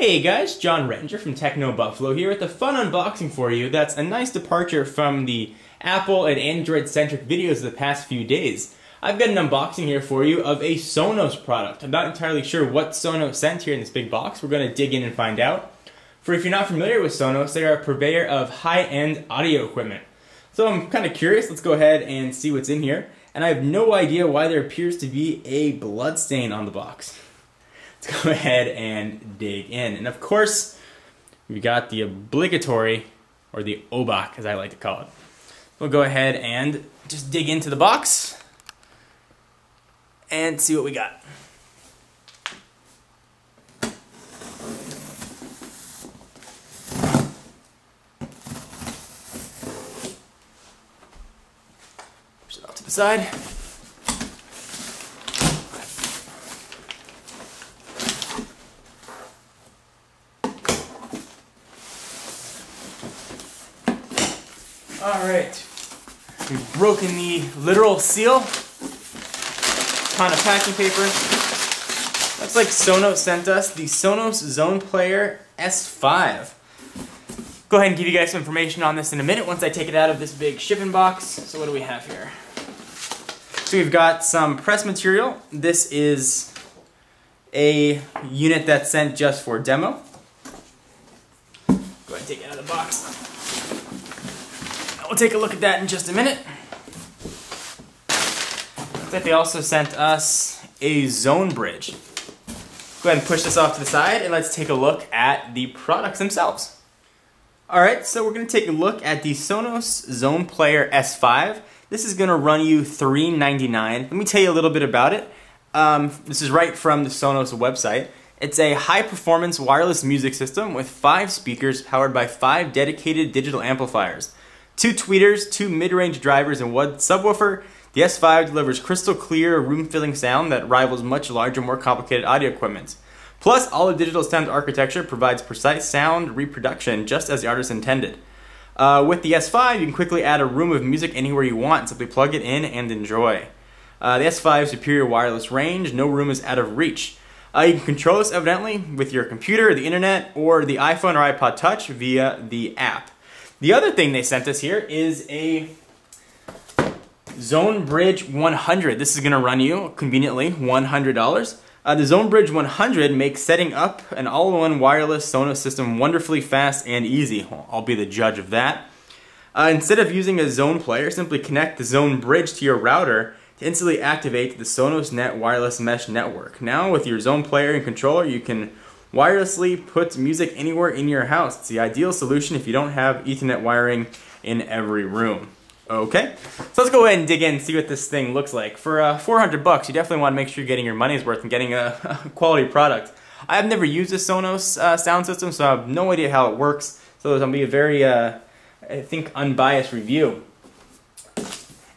Hey guys, Jon Rettinger from TechnoBuffalo here with a fun unboxing for you that's a nice departure from the Apple and Android centric videos of the past few days. I've got an unboxing here for you of a Sonos product. I'm not entirely sure what Sonos sent here in this big box. We're going to dig in and find out. For if you're not familiar with Sonos, they are a purveyor of high-end audio equipment. So I'm kind of curious, let's go ahead and see what's in here. And I have no idea why there appears to be a blood stain on the box let's go ahead and dig in. And of course, we got the obligatory, or the OBAC as I like to call it. We'll go ahead and just dig into the box and see what we got. Push it off to the side. Alright, we've broken the literal seal. Ton of packing paper. Looks like Sonos sent us the Sonos ZonePlayer S5. Go ahead and give you guys some information on this in a minute once I take it out of this big shipping box. So what do we have here? So we've got some press material. This is a unit that's sent just for demo. Go ahead and take it out of the box. We'll take a look at that in just a minute. Looks like they also sent us a ZoneBridge. Go ahead and push this off to the side and let's take a look at the products themselves. Alright, so we're going to take a look at the Sonos ZonePlayer S5. This is going to run you 399. Let me tell you a little bit about it. Um, this is right from the Sonos website. It's a high performance wireless music system with five speakers powered by five dedicated digital amplifiers. Two tweeters, two mid-range drivers, and one subwoofer, the S5 delivers crystal clear, room-filling sound that rivals much larger, more complicated audio equipment. Plus, all the digital sound architecture provides precise sound reproduction just as the artist intended. Uh, with the S5, you can quickly add a room of music anywhere you want. Simply plug it in and enjoy. Uh, the S5's superior wireless range, no room is out of reach. Uh, you can control this evidently with your computer, the internet, or the iPhone or iPod Touch via the app. The other thing they sent us here is a ZoneBridge 100. This is going to run you, conveniently, $100. Uh, the ZoneBridge 100 makes setting up an all-in-one wireless Sonos system wonderfully fast and easy. I'll be the judge of that. Uh, instead of using a ZonePlayer, simply connect the ZoneBridge to your router to instantly activate the SonosNet wireless mesh network. Now, with your ZonePlayer and controller, you can wirelessly put music anywhere in your house. It's the ideal solution if you don't have Ethernet wiring in every room. Okay, so let's go ahead and dig in and see what this thing looks like. For uh, 400 bucks, you definitely want to make sure you're getting your money's worth and getting a, a quality product. I have never used a Sonos uh, sound system, so I have no idea how it works. So it's going to be a very, uh, I think, unbiased review.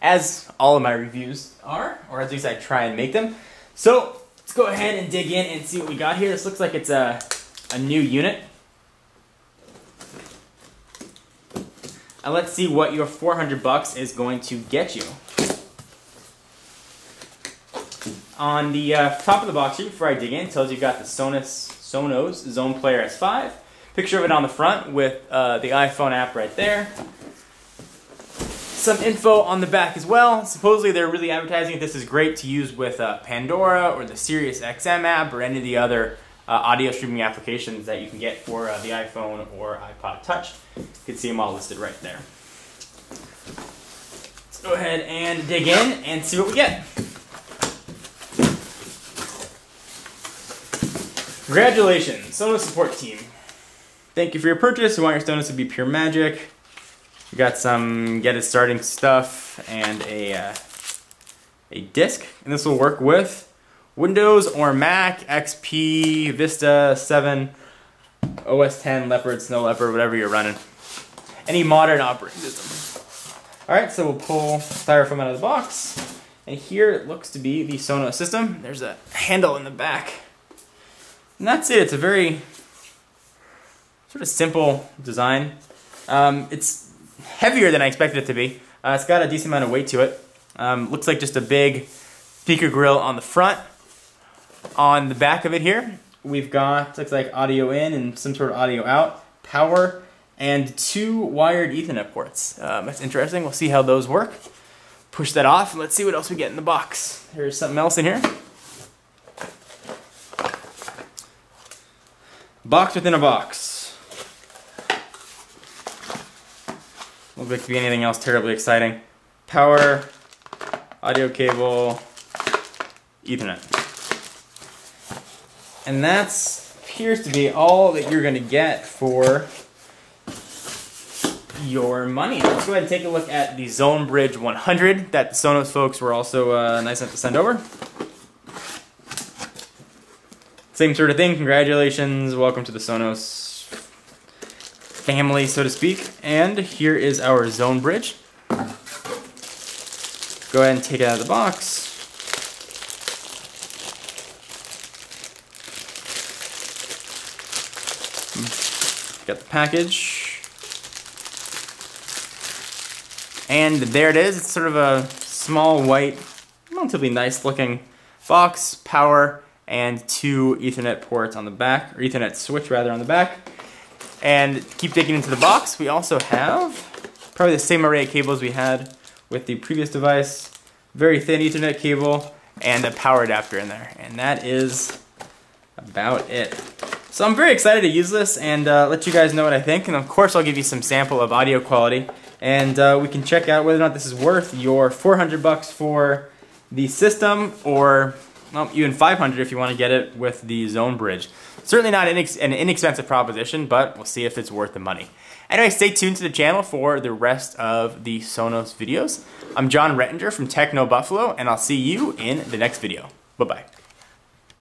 As all of my reviews are, or at least I try and make them. So Let's go ahead and dig in and see what we got here. This looks like it's a, a new unit. And let's see what your 400 bucks is going to get you. On the uh, top of the box here, before I dig in, tells you you've got the Sonos, Sonos ZonePlayer S5. Picture of it on the front with uh, the iPhone app right there some info on the back as well. Supposedly they're really advertising this is great to use with uh, Pandora or the Sirius XM app or any of the other uh, audio streaming applications that you can get for uh, the iPhone or iPod Touch. You can see them all listed right there. Let's go ahead and dig in and see what we get. Congratulations, Sonos support team. Thank you for your purchase. We want your Sonos to be pure magic. We got some get it starting stuff and a, uh, a disk. And this will work with Windows or Mac, XP, Vista 7, OS X, Leopard, Snow Leopard, whatever you're running. Any modern operating system. Alright, so we'll pull styrofoam out of the box. And here it looks to be the Sonos system. There's a handle in the back. And that's it. It's a very sort of simple design. Um, it's heavier than I expected it to be. Uh, it's got a decent amount of weight to it. Um, looks like just a big speaker grill on the front. On the back of it here, we've got, looks like audio in and some sort of audio out, power, and two wired Ethernet ports. Um, that's interesting. We'll see how those work. Push that off, and let's see what else we get in the box. There's something else in here. Box within a box. To be anything else terribly exciting. Power, audio cable, Ethernet. And that's appears to be all that you're going to get for your money. Let's go ahead and take a look at the ZoneBridge 100 that the Sonos folks were also uh, nice enough to send over. Same sort of thing. Congratulations. Welcome to the Sonos family, so to speak. And here is our ZoneBridge. Go ahead and take it out of the box. Hmm. Got the package. And there it is. It's sort of a small white, relatively nice looking box, power, and two Ethernet ports on the back, or Ethernet switch rather on the back. And keep digging into the box, we also have probably the same array of cables we had with the previous device. Very thin Ethernet cable and a power adapter in there. And that is about it. So I'm very excited to use this and uh, let you guys know what I think. And of course I'll give you some sample of audio quality. And uh, we can check out whether or not this is worth your 400 bucks for the system or well, even 500 if you want to get it with the ZoneBridge. Certainly not an inexpensive proposition, but we'll see if it's worth the money. Anyway, stay tuned to the channel for the rest of the Sonos videos. I'm Jon Rettinger from TechnoBuffalo, and I'll see you in the next video. Bye-bye.